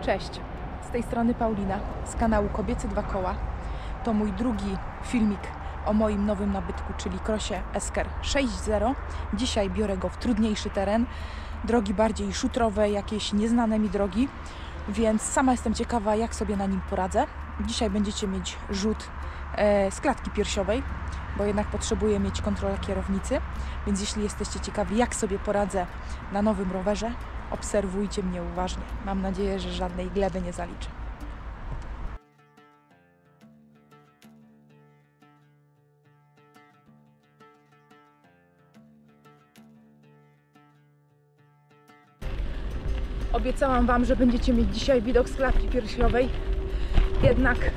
Cześć, z tej strony Paulina z kanału Kobiece Dwa Koła. To mój drugi filmik o moim nowym nabytku, czyli krosie Esker 6.0. Dzisiaj biorę go w trudniejszy teren, drogi bardziej szutrowe, jakieś nieznane mi drogi, więc sama jestem ciekawa, jak sobie na nim poradzę. Dzisiaj będziecie mieć rzut e, z klatki piersiowej, bo jednak potrzebuję mieć kontrolę kierownicy, więc jeśli jesteście ciekawi, jak sobie poradzę na nowym rowerze, obserwujcie mnie uważnie. Mam nadzieję, że żadnej gleby nie zaliczę. Obiecałam Wam, że będziecie mieć dzisiaj widok z klatki piersiowej. Jednak e,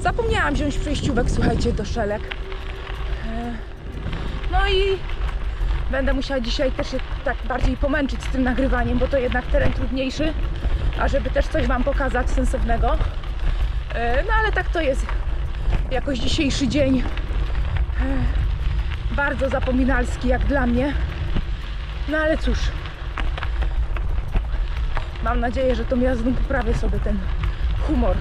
zapomniałam wziąć przejściówek, słuchajcie, do szelek. E, no i będę musiała dzisiaj też się tak bardziej pomęczyć z tym nagrywaniem, bo to jednak teren trudniejszy, a żeby też coś Wam pokazać sensownego. E, no ale tak to jest. Jakoś dzisiejszy dzień e, bardzo zapominalski jak dla mnie. No ale cóż. Mam nadzieję, że tą jazdą poprawię sobie ten humor.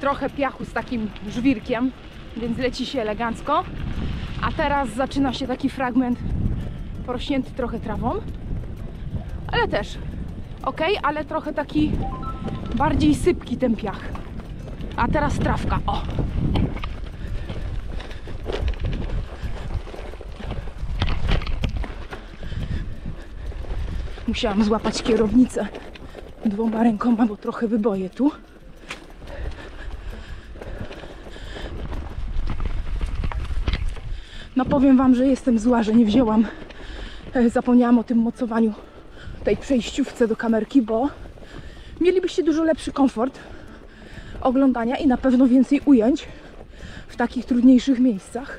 Trochę piachu z takim żwirkiem, więc leci się elegancko. A teraz zaczyna się taki fragment porośnięty trochę trawą, ale też ok, ale trochę taki bardziej sypki ten piach. A teraz trawka, o! Musiałam złapać kierownicę dwoma rękoma, bo trochę wyboję tu. No powiem Wam, że jestem zła, że nie wzięłam, e, zapomniałam o tym mocowaniu tej przejściówce do kamerki, bo mielibyście dużo lepszy komfort oglądania i na pewno więcej ujęć w takich trudniejszych miejscach.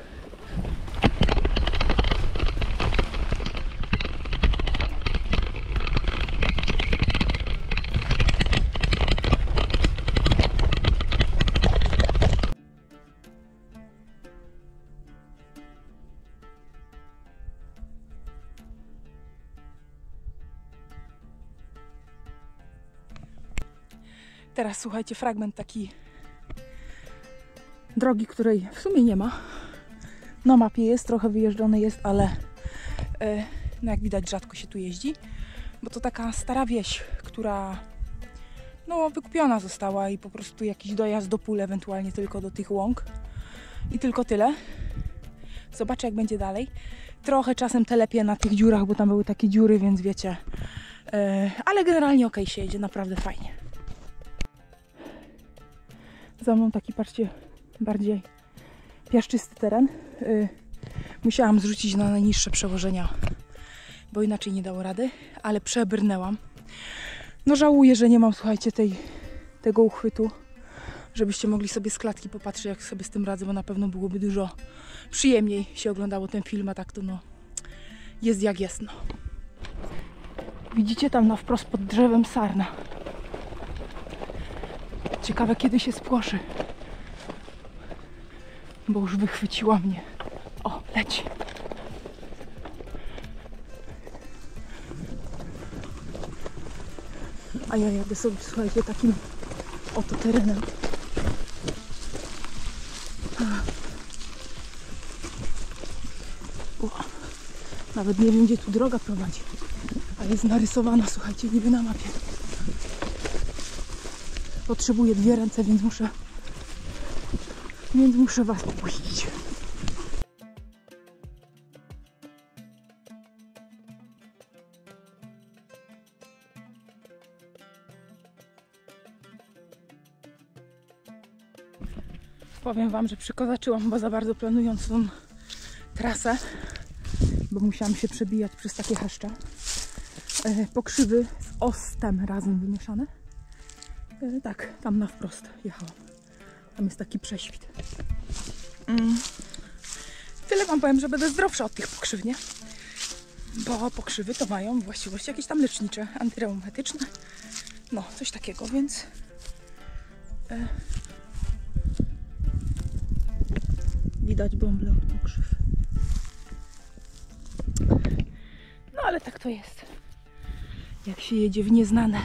Teraz słuchajcie, fragment taki drogi, której w sumie nie ma. Na mapie jest, trochę wyjeżdżony jest, ale e, no jak widać rzadko się tu jeździ, bo to taka stara wieś, która no wykupiona została i po prostu jakiś dojazd do pól, ewentualnie tylko do tych łąk i tylko tyle. Zobaczę jak będzie dalej. Trochę czasem telepie na tych dziurach, bo tam były takie dziury, więc wiecie. E, ale generalnie ok się jedzie, naprawdę fajnie. Za mną taki, patrzcie, bardziej piaszczysty teren. Yy, musiałam zrzucić na najniższe przełożenia, bo inaczej nie dało rady, ale przebrnęłam. No żałuję, że nie mam, słuchajcie, tej, tego uchwytu, żebyście mogli sobie z klatki popatrzeć, jak sobie z tym radzę, bo na pewno byłoby dużo przyjemniej się oglądało ten film, a tak to no jest jak jest, no. Widzicie tam na wprost pod drzewem sarna. Ciekawe kiedy się spłoszy. Bo już wychwyciła mnie. O, leci. A ja jadę sobie, słuchajcie, takim oto terenem. O, nawet nie wiem, gdzie tu droga prowadzi. A jest narysowana, słuchajcie, niby na mapie potrzebuję dwie ręce, więc muszę więc muszę was puścić. Powiem Wam, że przykozaczyłam bo za bardzo planując tą trasę, bo musiałam się przebijać przez takie cheszcze. E, pokrzywy z ostem razem wymieszane. E, tak, tam na wprost jechałam. Tam jest taki prześwit. Mm. Tyle Wam powiem, że będę zdrowsza od tych pokrzyw, nie? Bo pokrzywy to mają właściwości jakieś tam lecznicze, antyreumatyczne. No, coś takiego, więc... E, widać bąble od pokrzyw. No ale tak to jest. Jak się jedzie w nieznane.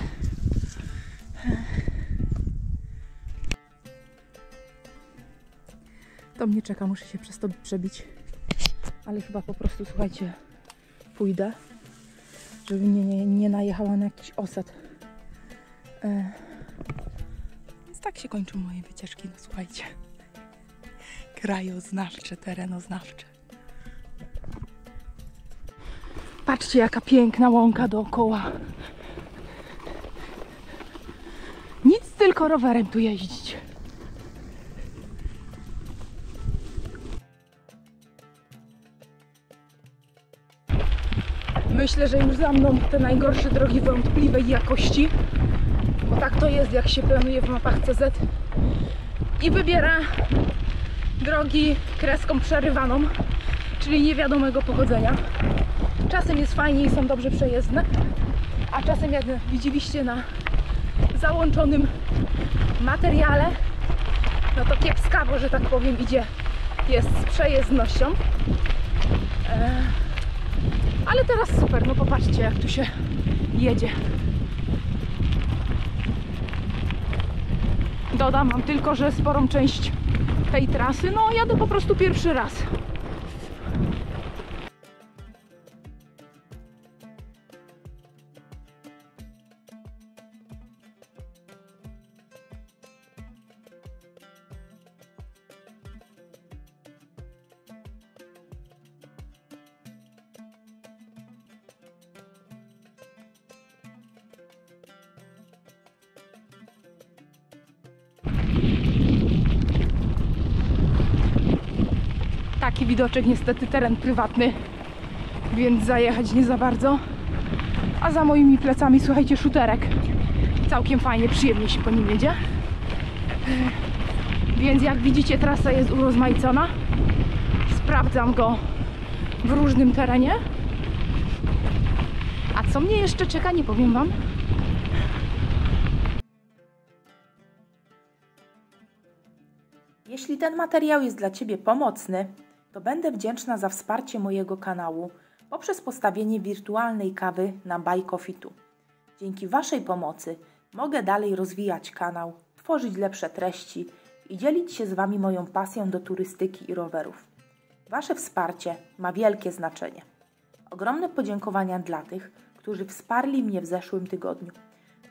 To mnie czeka, muszę się przez to przebić. Ale chyba po prostu, słuchajcie, pójdę, żeby nie, nie najechała na jakiś osad. E, więc tak się kończą moje wycieczki, no słuchajcie. Krajoznawcze, terenoznawcze. Patrzcie, jaka piękna łąka dookoła. Nic, tylko rowerem tu jeździć. Myślę, że już za mną te najgorsze drogi wątpliwej jakości. Bo tak to jest, jak się planuje w mapach CZ i wybiera drogi kreską przerywaną, czyli niewiadomego pochodzenia. Czasem jest fajnie i są dobrze przejezdne, a czasem jak widzieliście na załączonym materiale, no to kiepskawo, że tak powiem, idzie, jest z przejezdnością. E, ale teraz super, no popatrzcie jak tu się jedzie. Dodam wam tylko, że sporą część tej trasy, no jadę po prostu pierwszy raz. Taki widoczek, niestety teren prywatny, więc zajechać nie za bardzo. A za moimi plecami, słuchajcie, szuterek. Całkiem fajnie, przyjemnie się po nim jedzie. Więc jak widzicie, trasa jest urozmaicona. Sprawdzam go w różnym terenie. A co mnie jeszcze czeka, nie powiem Wam. Jeśli ten materiał jest dla Ciebie pomocny, to będę wdzięczna za wsparcie mojego kanału poprzez postawienie wirtualnej kawy na Coffee'tu. Dzięki Waszej pomocy mogę dalej rozwijać kanał, tworzyć lepsze treści i dzielić się z Wami moją pasją do turystyki i rowerów. Wasze wsparcie ma wielkie znaczenie. Ogromne podziękowania dla tych, którzy wsparli mnie w zeszłym tygodniu.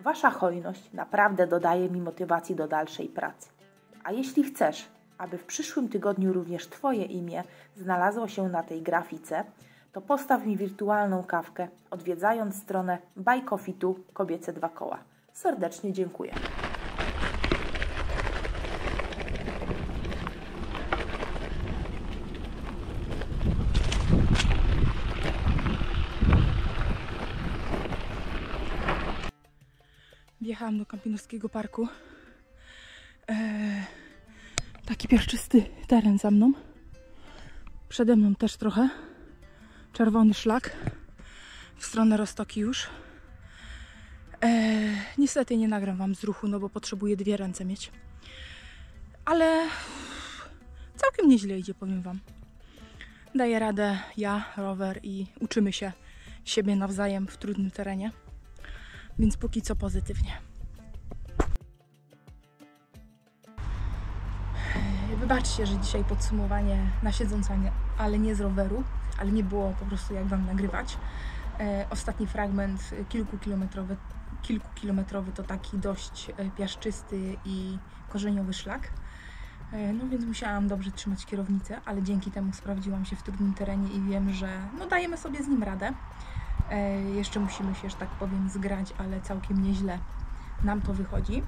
Wasza hojność naprawdę dodaje mi motywacji do dalszej pracy. A jeśli chcesz, aby w przyszłym tygodniu również Twoje imię znalazło się na tej grafice, to postaw mi wirtualną kawkę, odwiedzając stronę Coffee Kobiece Dwa Koła. Serdecznie dziękuję. Wjechałam do Kampinowskiego Parku. Eee, taki piaszczysty teren za mną. Przede mną też trochę. Czerwony szlak w stronę Rostoki już. Eee, niestety nie nagram Wam z ruchu, no bo potrzebuję dwie ręce mieć. Ale całkiem nieźle idzie, powiem Wam. Daję radę ja, rower i uczymy się siebie nawzajem w trudnym terenie. Więc póki co pozytywnie. Wybaczcie, że dzisiaj podsumowanie na siedzącanie, ale nie z roweru, ale nie było po prostu jak Wam nagrywać. E, ostatni fragment kilkukilometrowy, kilkukilometrowy to taki dość e, piaszczysty i korzeniowy szlak. E, no więc musiałam dobrze trzymać kierownicę, ale dzięki temu sprawdziłam się w trudnym terenie i wiem, że no dajemy sobie z nim radę. E, jeszcze musimy się, że tak powiem, zgrać, ale całkiem nieźle nam to wychodzi.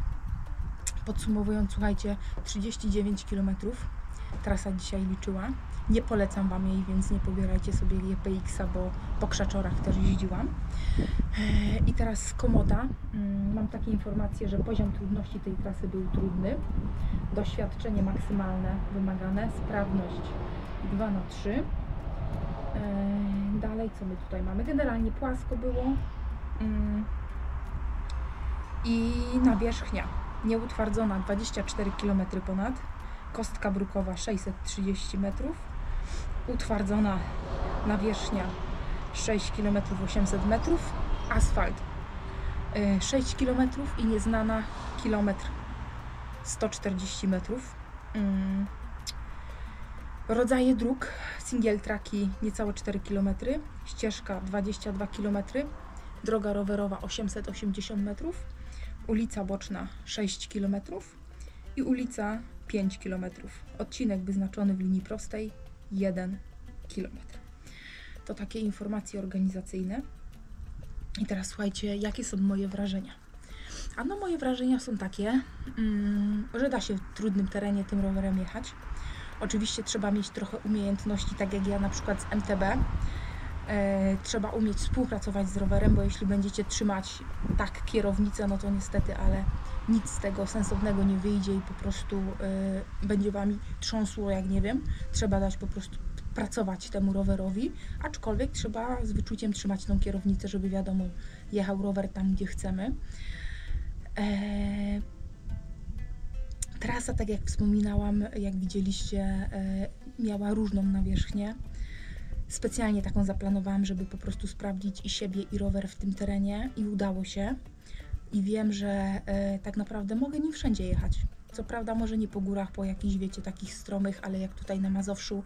Podsumowując, słuchajcie, 39 km trasa dzisiaj liczyła. Nie polecam Wam jej, więc nie pobierajcie sobie JPX-a, bo po krzaczorach też jeździłam. E, I teraz z Komoda mm, mam takie informacje, że poziom trudności tej trasy był trudny. Doświadczenie maksymalne wymagane, sprawność 2 na 3. E, Dalej, co my tutaj mamy? Generalnie płasko było. Mm. I nawierzchnia nieutwardzona 24 km ponad, kostka brukowa 630 metrów, utwardzona nawierzchnia 6 km 800 metrów, asfalt y, 6 km i nieznana kilometr 140 metrów. Mm. Rodzaje dróg, single traki niecałe 4 km, ścieżka 22 km, droga rowerowa 880 metrów, ulica boczna 6 km i ulica 5 km. Odcinek wyznaczony w linii prostej 1 km. To takie informacje organizacyjne. I teraz słuchajcie, jakie są moje wrażenia. A no moje wrażenia są takie, mm, że da się w trudnym terenie tym rowerem jechać. Oczywiście trzeba mieć trochę umiejętności, tak jak ja na przykład z MTB. E, trzeba umieć współpracować z rowerem, bo jeśli będziecie trzymać tak kierownicę, no to niestety, ale nic z tego sensownego nie wyjdzie i po prostu e, będzie Wami trząsło, jak nie wiem. Trzeba dać po prostu pracować temu rowerowi, aczkolwiek trzeba z wyczuciem trzymać tą kierownicę, żeby wiadomo, jechał rower tam, gdzie chcemy. E, Trasa, tak jak wspominałam, jak widzieliście, miała różną nawierzchnię. Specjalnie taką zaplanowałam, żeby po prostu sprawdzić i siebie, i rower w tym terenie, i udało się. I wiem, że e, tak naprawdę mogę nim wszędzie jechać. Co prawda, może nie po górach, po jakichś, wiecie, takich stromych, ale jak tutaj na Mazowszu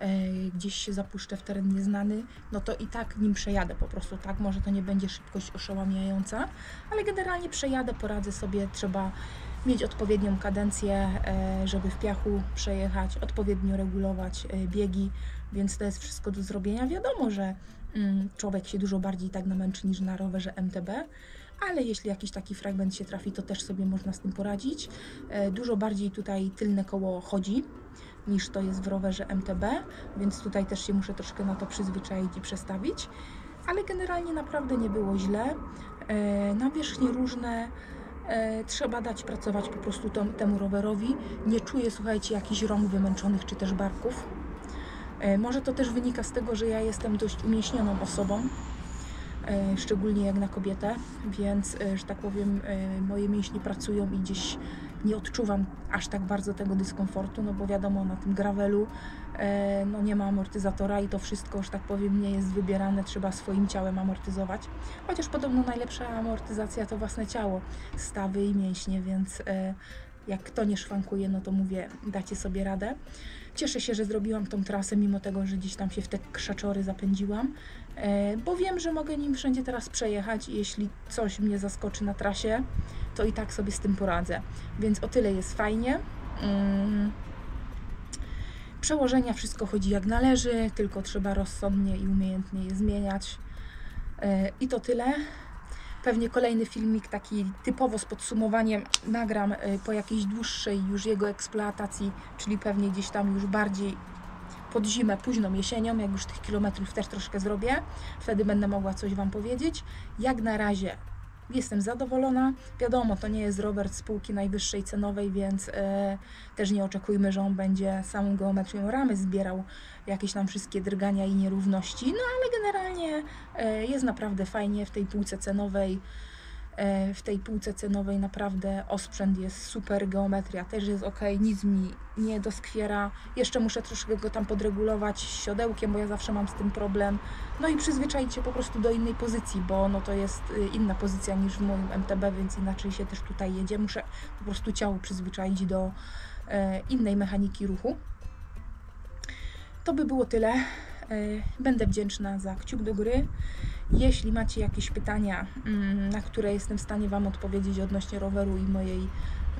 e, gdzieś się zapuszczę w teren nieznany, no to i tak nim przejadę po prostu, tak? Może to nie będzie szybkość oszałamiająca, ale generalnie przejadę, poradzę sobie, trzeba mieć odpowiednią kadencję, e, żeby w piachu przejechać, odpowiednio regulować e, biegi, więc to jest wszystko do zrobienia. Wiadomo, że mm, człowiek się dużo bardziej tak namęczy niż na rowerze MTB, ale jeśli jakiś taki fragment się trafi, to też sobie można z tym poradzić. E, Dużo bardziej tutaj tylne koło chodzi niż to jest w rowerze MTB, więc tutaj też się muszę troszkę na to przyzwyczaić i przestawić. Ale generalnie naprawdę nie było źle. Nawierzchnie różne, e, trzeba dać pracować po prostu tom, temu rowerowi. Nie czuję, słuchajcie, jakichś rąk wymęczonych czy też barków. E, Może to też wynika z tego, że ja jestem dość umieśnioną osobą, e, szczególnie jak na kobietę, więc, e, że tak powiem, e, moje mięśnie pracują i gdzieś nie odczuwam aż tak bardzo tego dyskomfortu, no bo wiadomo, na tym gravelu e, no nie ma amortyzatora i to wszystko, że tak powiem, nie jest wybierane, trzeba swoim ciałem amortyzować. Chociaż podobno najlepsza amortyzacja to własne ciało, stawy i mięśnie, więc e, jak kto nie szwankuje, no to mówię, dacie sobie radę. Cieszę się, że zrobiłam tą trasę, mimo tego, że gdzieś tam się w te krzaczory zapędziłam, bo wiem, że mogę nim wszędzie teraz przejechać i jeśli coś mnie zaskoczy na trasie, to i tak sobie z tym poradzę. Więc o tyle jest fajnie. Mm. Przełożenia wszystko chodzi jak należy, tylko trzeba rozsądnie i umiejętnie je zmieniać. E, I to tyle. Pewnie kolejny filmik taki typowo z podsumowaniem nagram e, po jakiejś dłuższej już jego eksploatacji, czyli pewnie gdzieś tam już bardziej pod zimę, późną jesienią, jak już tych kilometrów też troszkę zrobię. Wtedy będę mogła coś Wam powiedzieć. Jak na razie jestem zadowolona. Wiadomo, to nie jest rower z półki najwyższej cenowej, więc e, też nie oczekujmy, że on będzie samą geometrią ramy zbierał jakieś tam wszystkie drgania i nierówności. No ale generalnie e, jest naprawdę fajnie w tej półce cenowej. E, w tej półce cenowej naprawdę osprzęt jest super, geometria też jest ok, nic mi nie doskwiera. Jeszcze muszę troszkę go tam podregulować siodełkiem, bo ja zawsze mam z tym problem. No i przyzwyczaić się po prostu do innej pozycji, bo no to jest y, inna pozycja niż w moim MTB, więc inaczej się też tutaj jedzie. Muszę po prostu ciało przyzwyczaić do e, innej mechaniki ruchu. To by było tyle. E, Będę wdzięczna za kciuk do góry. Jeśli macie jakieś pytania, mm, na które jestem w stanie Wam odpowiedzieć odnośnie roweru i mojej,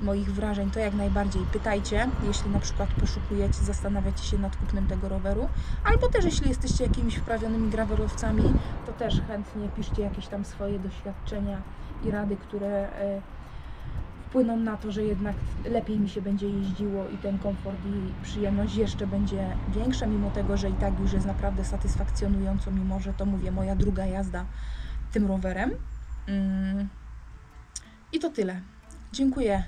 moich wrażeń, to jak najbardziej pytajcie. Jeśli na przykład poszukujecie, zastanawiacie się nad kupnem tego roweru, albo też jeśli jesteście jakimiś wprawionymi grawerowcami, to też chętnie piszcie jakieś tam swoje doświadczenia i rady, które e, wpłyną na to, że jednak lepiej mi się będzie jeździło i ten komfort i przyjemność jeszcze będzie większa, mimo tego, że i tak już jest naprawdę satysfakcjonująco, mimo że to mówię, moja druga jazda tym rowerem. Mm. I to tyle. Dziękuję,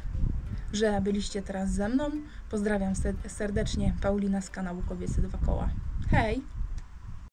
że byliście teraz ze mną. Pozdrawiam ser- serdecznie Paulina z kanału Kobiece Dwa Koła. Hej!